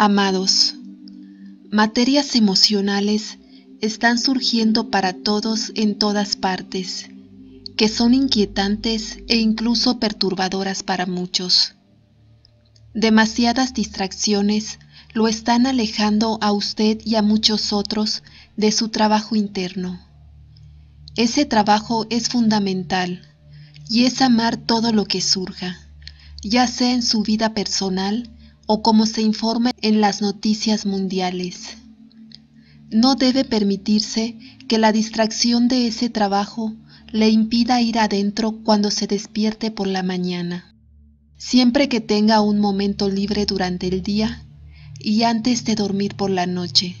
Amados, materias emocionales están surgiendo para todos en todas partes, que son inquietantes e incluso perturbadoras para muchos. Demasiadas distracciones lo están alejando a usted y a muchos otros de su trabajo interno. Ese trabajo es fundamental y es amar todo lo que surja, ya sea en su vida personal o como se informa en las noticias mundiales. No debe permitirse que la distracción de ese trabajo le impida ir adentro cuando se despierte por la mañana. Siempre que tenga un momento libre durante el día y antes de dormir por la noche,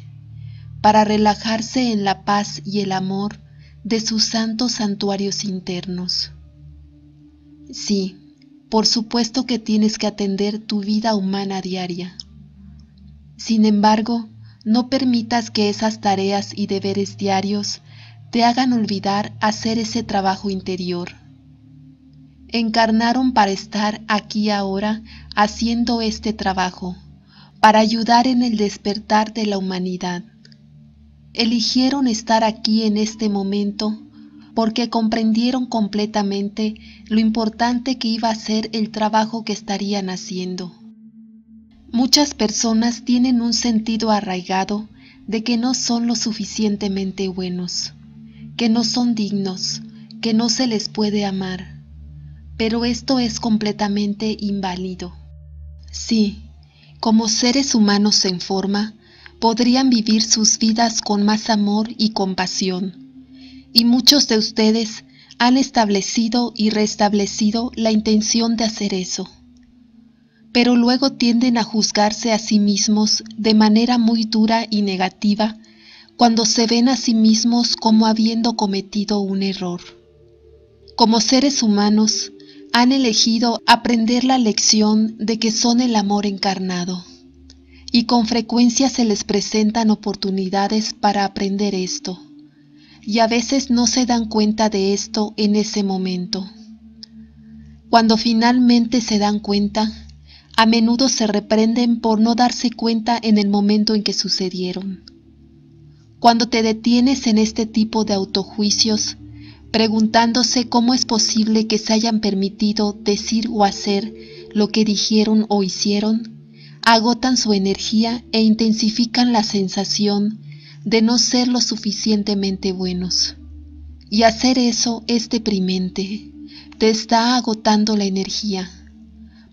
para relajarse en la paz y el amor de sus santos santuarios internos. Sí, por supuesto que tienes que atender tu vida humana diaria. Sin embargo, no permitas que esas tareas y deberes diarios te hagan olvidar hacer ese trabajo interior. Encarnaron para estar aquí ahora haciendo este trabajo, para ayudar en el despertar de la humanidad. Eligieron estar aquí en este momento porque comprendieron completamente lo importante que iba a ser el trabajo que estarían haciendo. Muchas personas tienen un sentido arraigado de que no son lo suficientemente buenos, que no son dignos, que no se les puede amar. Pero esto es completamente inválido. Sí, como seres humanos en forma, podrían vivir sus vidas con más amor y compasión. Y muchos de ustedes han establecido y restablecido la intención de hacer eso pero luego tienden a juzgarse a sí mismos de manera muy dura y negativa cuando se ven a sí mismos como habiendo cometido un error. Como seres humanos, han elegido aprender la lección de que son el amor encarnado, y con frecuencia se les presentan oportunidades para aprender esto, y a veces no se dan cuenta de esto en ese momento. Cuando finalmente se dan cuenta, a menudo se reprenden por no darse cuenta en el momento en que sucedieron. Cuando te detienes en este tipo de autojuicios, preguntándose cómo es posible que se hayan permitido decir o hacer lo que dijeron o hicieron, agotan su energía e intensifican la sensación de no ser lo suficientemente buenos. Y hacer eso es deprimente, te está agotando la energía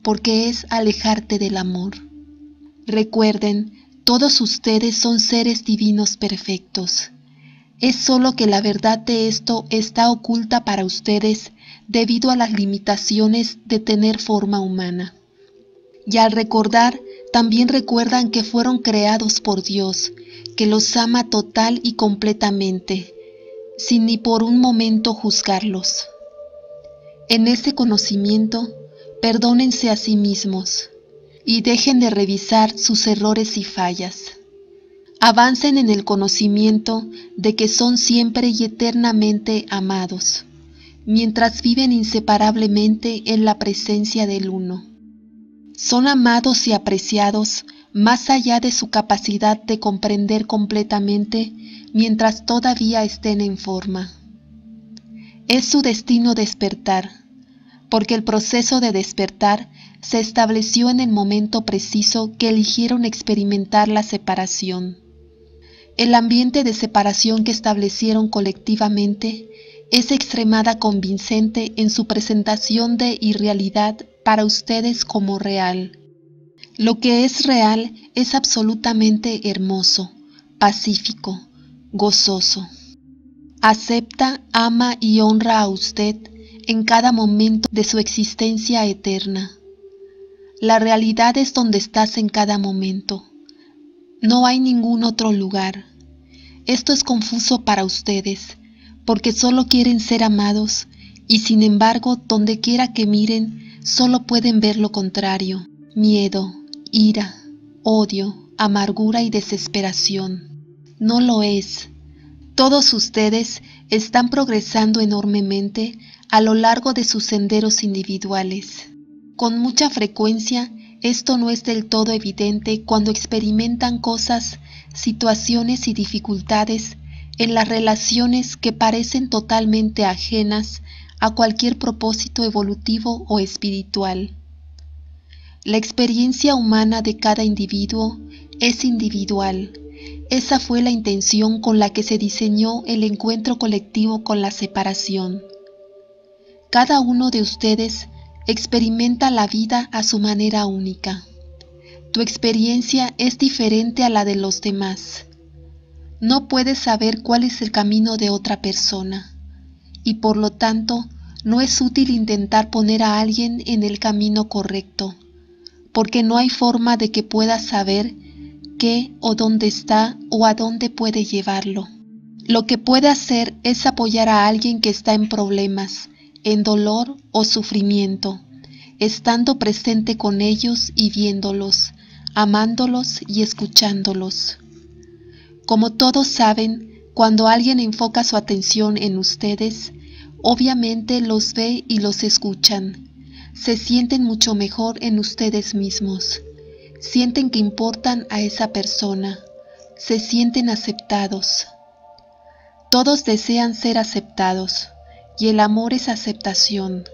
porque es alejarte del amor. Recuerden, todos ustedes son seres divinos perfectos. Es solo que la verdad de esto está oculta para ustedes debido a las limitaciones de tener forma humana. Y al recordar, también recuerdan que fueron creados por Dios, que los ama total y completamente, sin ni por un momento juzgarlos. En ese conocimiento, Perdónense a sí mismos y dejen de revisar sus errores y fallas. Avancen en el conocimiento de que son siempre y eternamente amados, mientras viven inseparablemente en la presencia del Uno. Son amados y apreciados más allá de su capacidad de comprender completamente mientras todavía estén en forma. Es su destino despertar porque el proceso de despertar se estableció en el momento preciso que eligieron experimentar la separación. El ambiente de separación que establecieron colectivamente es extremada convincente en su presentación de irrealidad para ustedes como real. Lo que es real es absolutamente hermoso, pacífico, gozoso. Acepta, ama y honra a usted en cada momento de su existencia eterna. La realidad es donde estás en cada momento. No hay ningún otro lugar. Esto es confuso para ustedes, porque solo quieren ser amados y sin embargo, donde quiera que miren, solo pueden ver lo contrario, miedo, ira, odio, amargura y desesperación. No lo es. Todos ustedes están progresando enormemente a lo largo de sus senderos individuales. Con mucha frecuencia esto no es del todo evidente cuando experimentan cosas, situaciones y dificultades en las relaciones que parecen totalmente ajenas a cualquier propósito evolutivo o espiritual. La experiencia humana de cada individuo es individual. Esa fue la intención con la que se diseñó el encuentro colectivo con la separación. Cada uno de ustedes experimenta la vida a su manera única. Tu experiencia es diferente a la de los demás. No puedes saber cuál es el camino de otra persona y por lo tanto no es útil intentar poner a alguien en el camino correcto, porque no hay forma de que puedas saber qué o dónde está o a dónde puede llevarlo. Lo que puede hacer es apoyar a alguien que está en problemas, en dolor o sufrimiento, estando presente con ellos y viéndolos, amándolos y escuchándolos. Como todos saben, cuando alguien enfoca su atención en ustedes, obviamente los ve y los escuchan. Se sienten mucho mejor en ustedes mismos. Sienten que importan a esa persona. Se sienten aceptados. Todos desean ser aceptados y el amor es aceptación.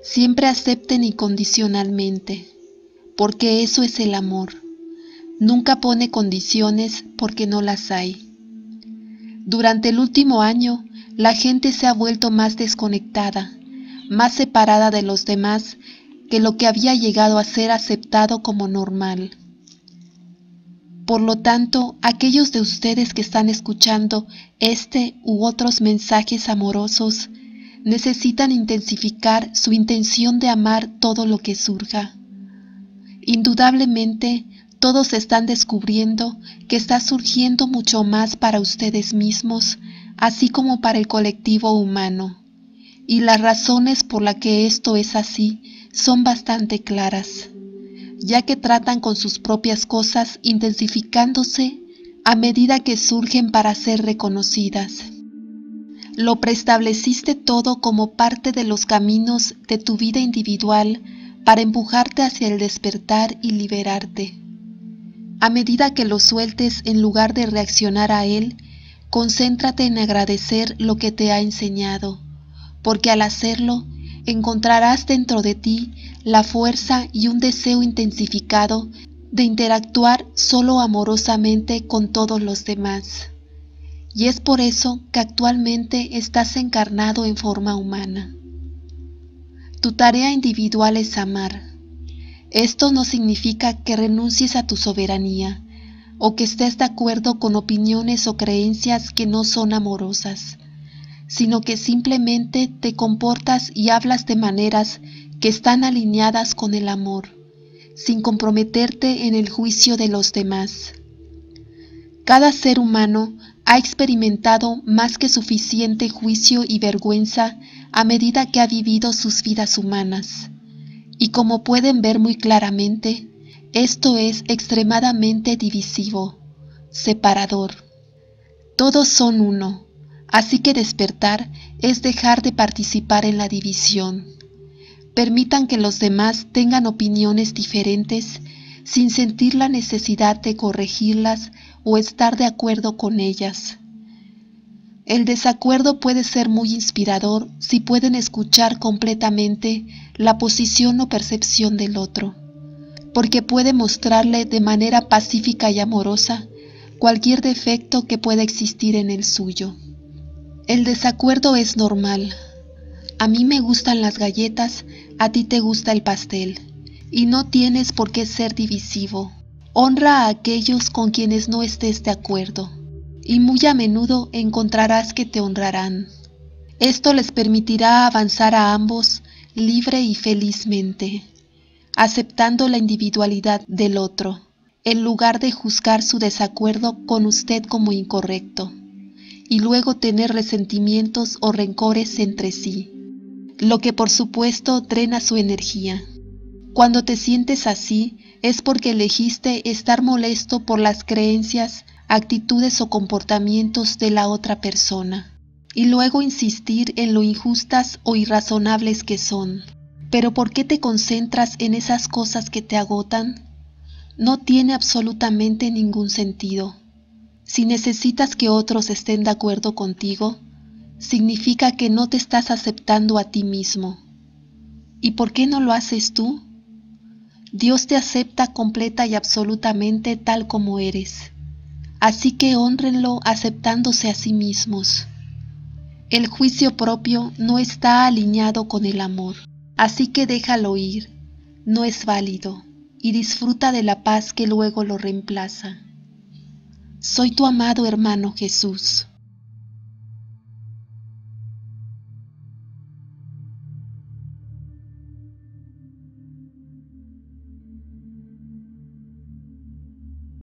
Siempre acepten incondicionalmente, porque eso es el amor. Nunca pone condiciones porque no las hay. Durante el último año, la gente se ha vuelto más desconectada, más separada de los demás que lo que había llegado a ser aceptado como normal. Por lo tanto, aquellos de ustedes que están escuchando este u otros mensajes amorosos necesitan intensificar su intención de amar todo lo que surja. Indudablemente, todos están descubriendo que está surgiendo mucho más para ustedes mismos, así como para el colectivo humano. Y las razones por las que esto es así son bastante claras ya que tratan con sus propias cosas intensificándose a medida que surgen para ser reconocidas. Lo preestableciste todo como parte de los caminos de tu vida individual para empujarte hacia el despertar y liberarte. A medida que lo sueltes en lugar de reaccionar a él, concéntrate en agradecer lo que te ha enseñado, porque al hacerlo encontrarás dentro de ti la fuerza y un deseo intensificado de interactuar solo amorosamente con todos los demás. Y es por eso que actualmente estás encarnado en forma humana. Tu tarea individual es amar. Esto no significa que renuncies a tu soberanía o que estés de acuerdo con opiniones o creencias que no son amorosas sino que simplemente te comportas y hablas de maneras que están alineadas con el amor, sin comprometerte en el juicio de los demás. Cada ser humano ha experimentado más que suficiente juicio y vergüenza a medida que ha vivido sus vidas humanas. Y como pueden ver muy claramente, esto es extremadamente divisivo, separador. Todos son uno Así que despertar es dejar de participar en la división. Permitan que los demás tengan opiniones diferentes sin sentir la necesidad de corregirlas o estar de acuerdo con ellas. El desacuerdo puede ser muy inspirador si pueden escuchar completamente la posición o percepción del otro, porque puede mostrarle de manera pacífica y amorosa cualquier defecto que pueda existir en el suyo. El desacuerdo es normal. A mí me gustan las galletas, a ti te gusta el pastel. Y no tienes por qué ser divisivo. Honra a aquellos con quienes no estés de acuerdo. Y muy a menudo encontrarás que te honrarán. Esto les permitirá avanzar a ambos libre y felizmente, aceptando la individualidad del otro, en lugar de juzgar su desacuerdo con usted como incorrecto y luego tener resentimientos o rencores entre sí, lo que por supuesto drena su energía. Cuando te sientes así es porque elegiste estar molesto por las creencias, actitudes o comportamientos de la otra persona, y luego insistir en lo injustas o irrazonables que son. Pero ¿por qué te concentras en esas cosas que te agotan? No tiene absolutamente ningún sentido. Si necesitas que otros estén de acuerdo contigo, significa que no te estás aceptando a ti mismo. ¿Y por qué no lo haces tú? Dios te acepta completa y absolutamente tal como eres. Así que honrenlo aceptándose a sí mismos. El juicio propio no está alineado con el amor, así que déjalo ir, no es válido, y disfruta de la paz que luego lo reemplaza. Soy tu amado hermano Jesús.